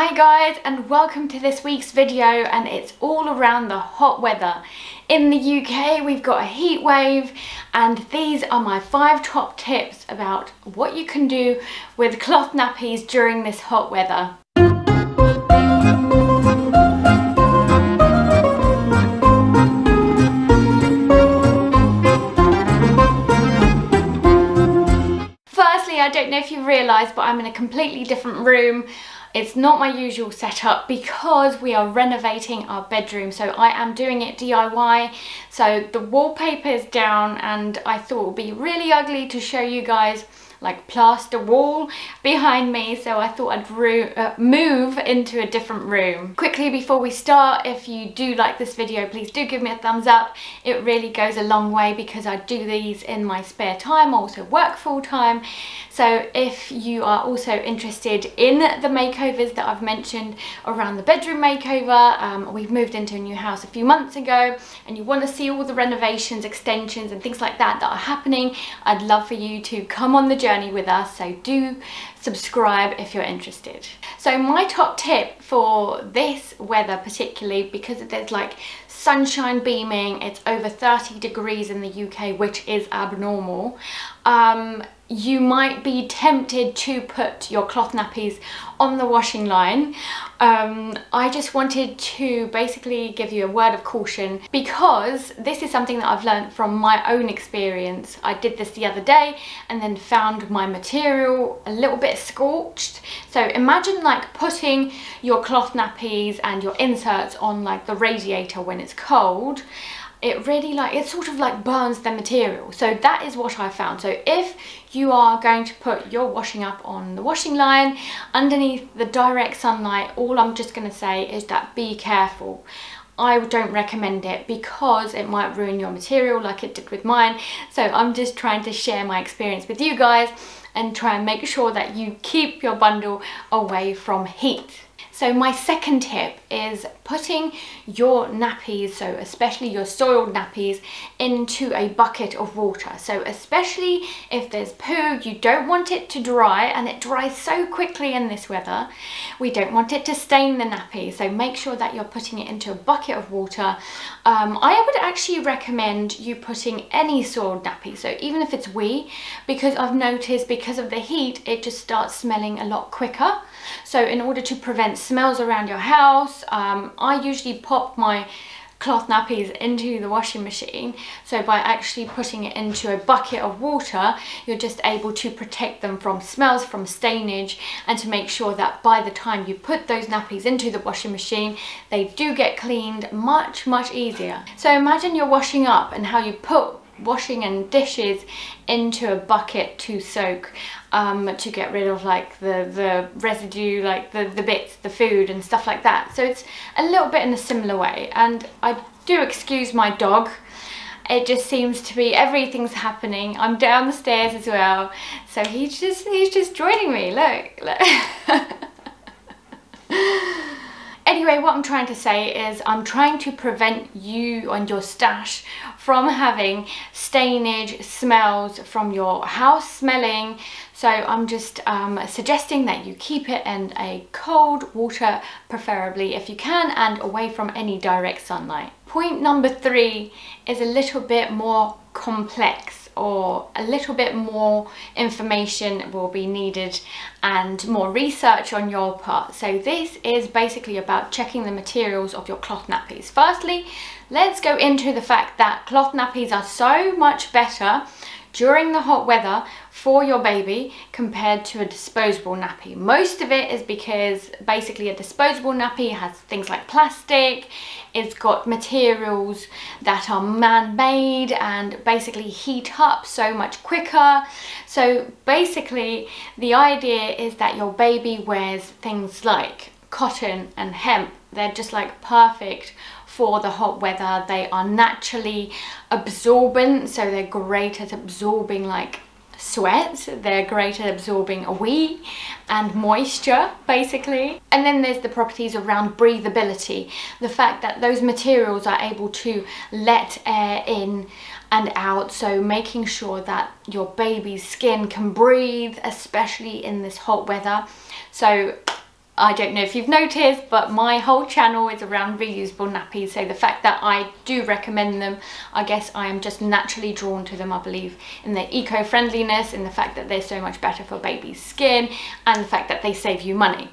Hi guys and welcome to this week's video and it's all around the hot weather. In the UK we've got a heat wave and these are my five top tips about what you can do with cloth nappies during this hot weather. Firstly, I don't know if you've realised but I'm in a completely different room. It's not my usual setup because we are renovating our bedroom. So I am doing it DIY. So the wallpaper is down and I thought it would be really ugly to show you guys like plaster wall behind me so I thought I'd uh, move into a different room. Quickly before we start, if you do like this video, please do give me a thumbs up. It really goes a long way because I do these in my spare time, I also work full time. So if you are also interested in the makeovers that I've mentioned around the bedroom makeover, um, we've moved into a new house a few months ago and you want to see all the renovations, extensions and things like that that are happening, I'd love for you to come on the journey journey with us so do subscribe if you're interested. So my top tip for this weather particularly because there's like sunshine beaming, it's over 30 degrees in the UK which is abnormal. Um, you might be tempted to put your cloth nappies on the washing line. Um, I just wanted to basically give you a word of caution because this is something that I've learned from my own experience. I did this the other day and then found my material a little bit scorched. So imagine like putting your cloth nappies and your inserts on like the radiator when it's cold it really like it sort of like burns the material. So that is what I found. So if you are going to put your washing up on the washing line underneath the direct sunlight all I'm just going to say is that be careful. I don't recommend it because it might ruin your material like it did with mine. So I'm just trying to share my experience with you guys and try and make sure that you keep your bundle away from heat so my second tip is putting your nappies, so especially your soiled nappies, into a bucket of water. So especially if there's poo, you don't want it to dry and it dries so quickly in this weather. We don't want it to stain the nappy. So make sure that you're putting it into a bucket of water. Um, I would actually recommend you putting any soiled nappy. So even if it's wee, because I've noticed because of the heat, it just starts smelling a lot quicker. So in order to prevent smells around your house, um, I usually pop my cloth nappies into the washing machine. So by actually putting it into a bucket of water you're just able to protect them from smells from stainage and to make sure that by the time you put those nappies into the washing machine they do get cleaned much much easier. So imagine you're washing up and how you put washing and dishes into a bucket to soak um, to get rid of like the, the residue, like the, the bits, the food and stuff like that. So it's a little bit in a similar way. And I do excuse my dog. It just seems to be everything's happening. I'm down the stairs as well. So he's just, he's just joining me. Look, look. Anyway, what I'm trying to say is I'm trying to prevent you and your stash from having stainage, smells from your house smelling. So I'm just um, suggesting that you keep it in a cold water, preferably if you can, and away from any direct sunlight. Point number three is a little bit more complex or a little bit more information will be needed and more research on your part. So this is basically about checking the materials of your cloth nappies. Firstly, let's go into the fact that cloth nappies are so much better during the hot weather for your baby compared to a disposable nappy. Most of it is because basically a disposable nappy has things like plastic, it's got materials that are man-made and basically heat up so much quicker. So basically the idea is that your baby wears things like cotton and hemp. They're just like perfect for the hot weather. They are naturally absorbent, so they're great at absorbing like sweat. They're great at absorbing a wee and moisture basically. And then there's the properties around breathability the fact that those materials are able to let air in and out so making sure that your baby's skin can breathe especially in this hot weather. So I don't know if you've noticed, but my whole channel is around reusable nappies. So the fact that I do recommend them, I guess I am just naturally drawn to them. I believe in their eco-friendliness, in the fact that they're so much better for baby's skin, and the fact that they save you money.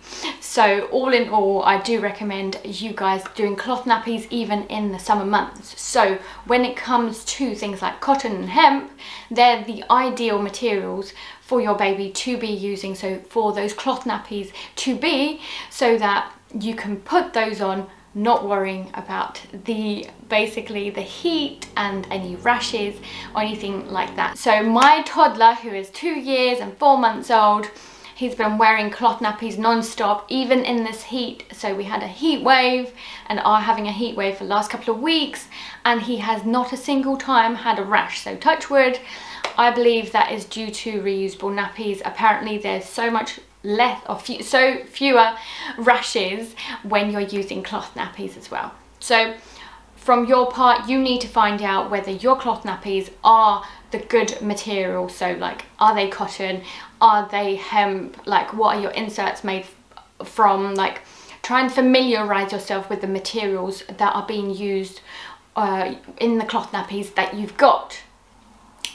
So all in all, I do recommend you guys doing cloth nappies even in the summer months. So when it comes to things like cotton and hemp, they're the ideal materials for your baby to be using so for those cloth nappies to be so that you can put those on not worrying about the basically the heat and any rashes or anything like that so my toddler who is two years and four months old he's been wearing cloth nappies non-stop even in this heat so we had a heat wave and are having a heat wave for the last couple of weeks and he has not a single time had a rash so touch wood I believe that is due to reusable nappies. Apparently there's so much less or few, so fewer rashes when you're using cloth nappies as well. So from your part, you need to find out whether your cloth nappies are the good material. So like, are they cotton? Are they hemp? Like, what are your inserts made from? Like, try and familiarize yourself with the materials that are being used uh, in the cloth nappies that you've got.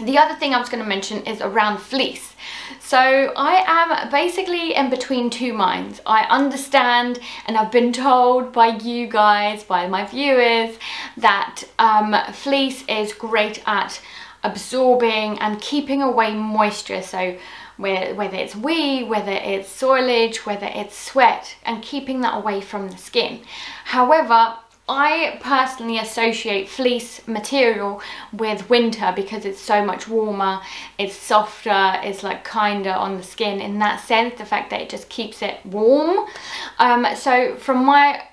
The other thing I was going to mention is around fleece. So I am basically in between two minds. I understand and I've been told by you guys, by my viewers, that um, fleece is great at absorbing and keeping away moisture. So whether it's wee, whether it's soilage, whether it's sweat, and keeping that away from the skin. However, I personally associate fleece material with winter because it's so much warmer, it's softer, it's like kinder on the skin in that sense, the fact that it just keeps it warm. Um, so from my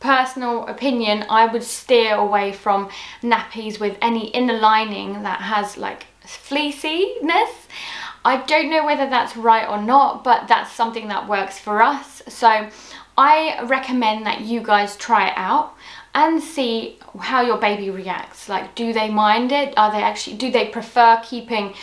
personal opinion, I would steer away from nappies with any inner lining that has like fleeciness. I don't know whether that's right or not, but that's something that works for us. So I recommend that you guys try it out and see how your baby reacts. Like, do they mind it? Are they actually, do they prefer keeping,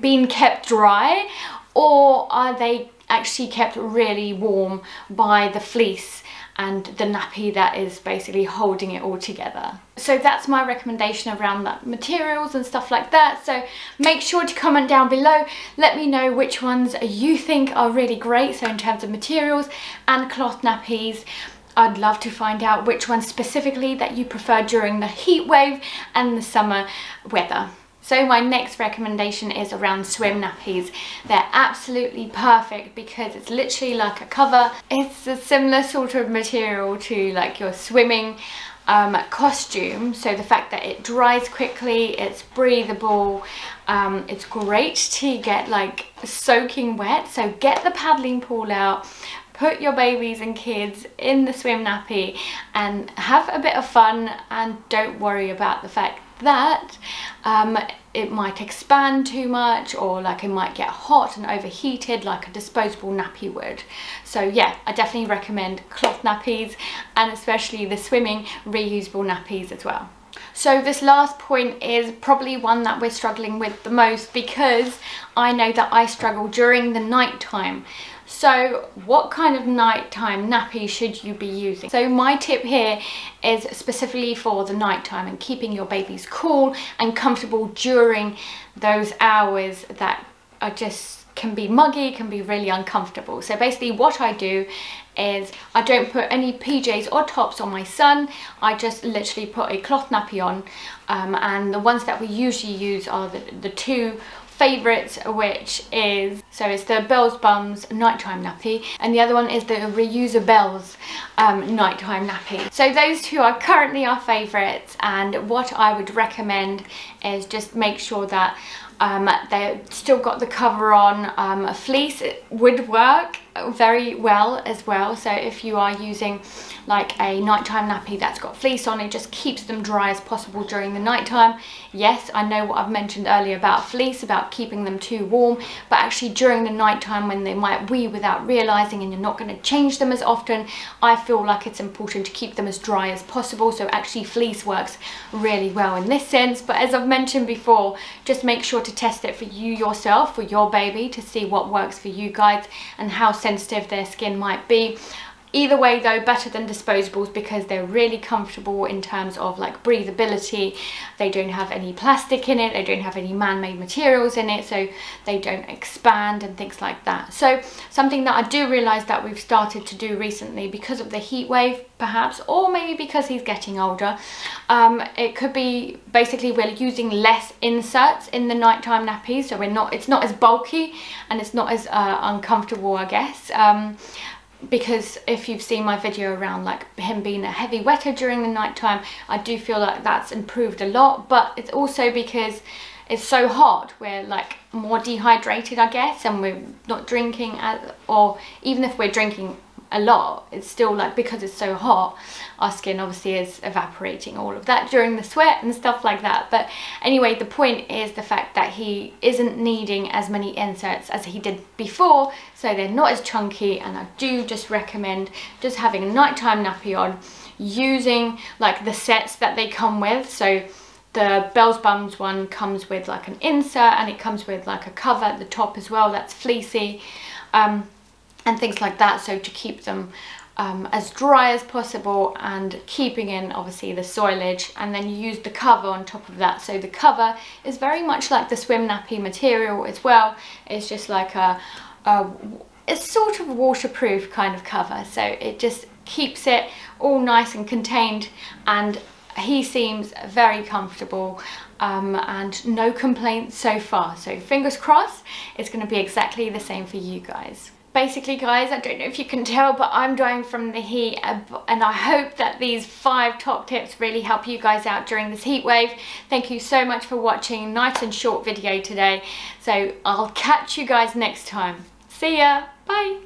being kept dry? Or are they actually kept really warm by the fleece and the nappy that is basically holding it all together. So that's my recommendation around materials and stuff like that. So make sure to comment down below. Let me know which ones you think are really great. So in terms of materials and cloth nappies. I'd love to find out which ones specifically that you prefer during the heat wave and the summer weather. So my next recommendation is around swim nappies. They're absolutely perfect because it's literally like a cover. It's a similar sort of material to like your swimming um, costume. So the fact that it dries quickly, it's breathable, um, it's great to get like soaking wet. So get the paddling pool out, put your babies and kids in the swim nappy and have a bit of fun and don't worry about the fact that um, it might expand too much or like it might get hot and overheated like a disposable nappy would. So yeah, I definitely recommend cloth nappies and especially the swimming reusable nappies as well. So this last point is probably one that we're struggling with the most because I know that I struggle during the night time. So what kind of nighttime nappy should you be using? So my tip here is specifically for the nighttime and keeping your babies cool and comfortable during those hours that are just can be muggy, can be really uncomfortable. So basically what I do is I don't put any PJs or tops on my son. I just literally put a cloth nappy on um, and the ones that we usually use are the, the two favourites which is so it's the Bells Bumz nighttime nappy and the other one is the Reusabelles um, nighttime nappy. So those two are currently our favourites and what I would recommend is just make sure that um, they've still got the cover on. Um, a fleece would work very well as well. So if you are using like a nighttime nappy that's got fleece on, it just keeps them dry as possible during the nighttime. Yes, I know what I've mentioned earlier about fleece, about keeping them too warm, but actually during the nighttime when they might wee without realizing and you're not going to change them as often, I feel like it's important to keep them as dry as possible. So actually fleece works really well in this sense. But as I've mentioned before, just make sure to test it for you yourself, for your baby, to see what works for you guys and how sensitive their skin might be. Either way though, better than disposables because they're really comfortable in terms of like breathability. They don't have any plastic in it, they don't have any man-made materials in it, so they don't expand and things like that. So something that I do realise that we've started to do recently because of the heat wave perhaps, or maybe because he's getting older, um, it could be basically we're using less inserts in the nighttime nappies, so we're not, it's not as bulky and it's not as uh, uncomfortable, I guess. Um, because if you've seen my video around like him being a heavy wetter during the night time I do feel like that's improved a lot but it's also because it's so hot we're like more dehydrated I guess and we're not drinking as, or even if we're drinking a lot. It's still like because it's so hot our skin obviously is evaporating all of that during the sweat and stuff like that. But anyway the point is the fact that he isn't needing as many inserts as he did before so they're not as chunky and I do just recommend just having a nighttime nappy on using like the sets that they come with. So the Bells Bumz one comes with like an insert and it comes with like a cover at the top as well that's fleecy. Um, and things like that. So to keep them um, as dry as possible and keeping in obviously the soilage and then you use the cover on top of that. So the cover is very much like the swim nappy material as well. It's just like a, a it's sort of waterproof kind of cover. So it just keeps it all nice and contained and he seems very comfortable um, and no complaints so far. So fingers crossed it's going to be exactly the same for you guys basically guys I don't know if you can tell but I'm dying from the heat uh, and I hope that these five top tips really help you guys out during this heat wave. Thank you so much for watching. Nice and short video today. So I'll catch you guys next time. See ya. Bye